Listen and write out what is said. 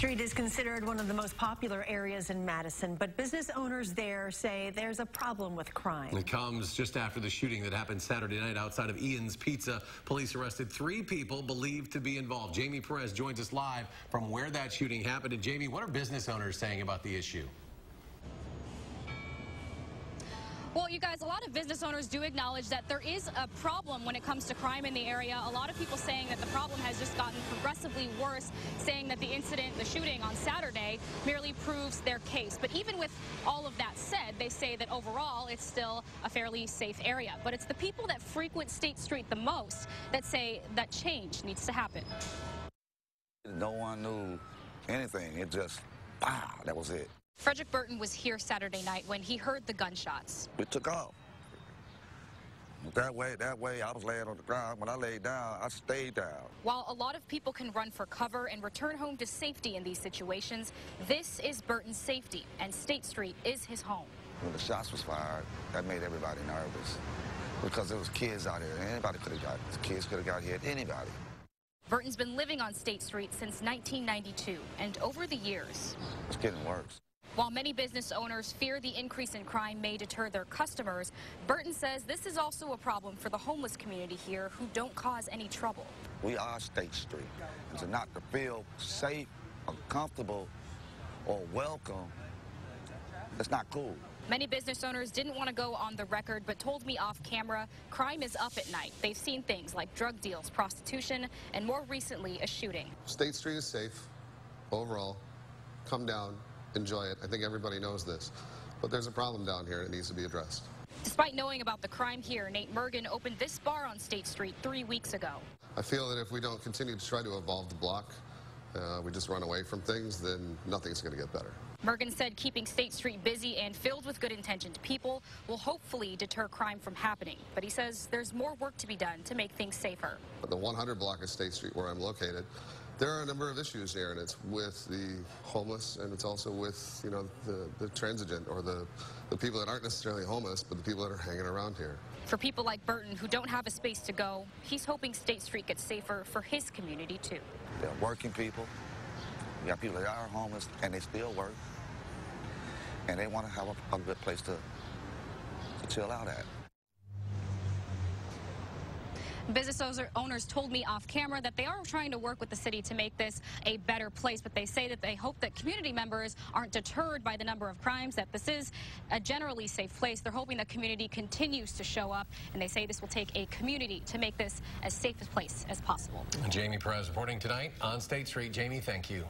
Street is considered one of the most popular areas in Madison, but business owners there say there's a problem with crime. It comes just after the shooting that happened Saturday night outside of Ian's Pizza. Police arrested three people believed to be involved. Jamie Perez joins us live from where that shooting happened. And Jamie, what are business owners saying about the issue? Well, you guys, a lot of business owners do acknowledge that there is a problem when it comes to crime in the area. A lot of people saying that the problem has just gotten progressively worse, saying that the incident, the shooting on Saturday, merely proves their case. But even with all of that said, they say that overall it's still a fairly safe area. But it's the people that frequent State Street the most that say that change needs to happen. No one knew anything. It just, wow, that was it. Frederick Burton was here Saturday night when he heard the gunshots. We took off. That way, that way, I was laying on the ground. When I laid down, I stayed down. While a lot of people can run for cover and return home to safety in these situations, this is Burton's safety, and State Street is his home. When the shots was fired, that made everybody nervous because there was kids out here. Anybody could have got, kids could have got hit, anybody. Burton's been living on State Street since 1992, and over the years... It's getting worse. While many business owners fear the increase in crime may deter their customers, Burton says this is also a problem for the homeless community here who don't cause any trouble. We are State Street. And to not to feel safe or comfortable or welcome, that's not cool. Many business owners didn't want to go on the record, but told me off camera crime is up at night. They've seen things like drug deals, prostitution, and more recently, a shooting. State Street is safe overall. Come down, enjoy it. I think everybody knows this. But there's a problem down here and it needs to be addressed. Despite knowing about the crime here, Nate Mergen opened this bar on State Street three weeks ago. I feel that if we don't continue to try to evolve the block, uh, we just run away from things, then nothing's going to get better. Mergen said keeping State Street busy and filled with good intentioned people will hopefully deter crime from happening. But he says there's more work to be done to make things safer. The 100 block of State Street where I'm located, there are a number of issues here, and it's with the homeless, and it's also with, you know, the, the transigent or the, the people that aren't necessarily homeless, but the people that are hanging around here. For people like Burton who don't have a space to go, he's hoping State Street gets safer for his community, too. They're working people. We got people that are homeless, and they still work. And they want to have a, a good place to, to chill out at. Business owners told me off camera that they are trying to work with the city to make this a better place, but they say that they hope that community members aren't deterred by the number of crimes, that this is a generally safe place. They're hoping the community continues to show up, and they say this will take a community to make this as safe a place as possible. Jamie Perez reporting tonight on State Street. Jamie, thank you.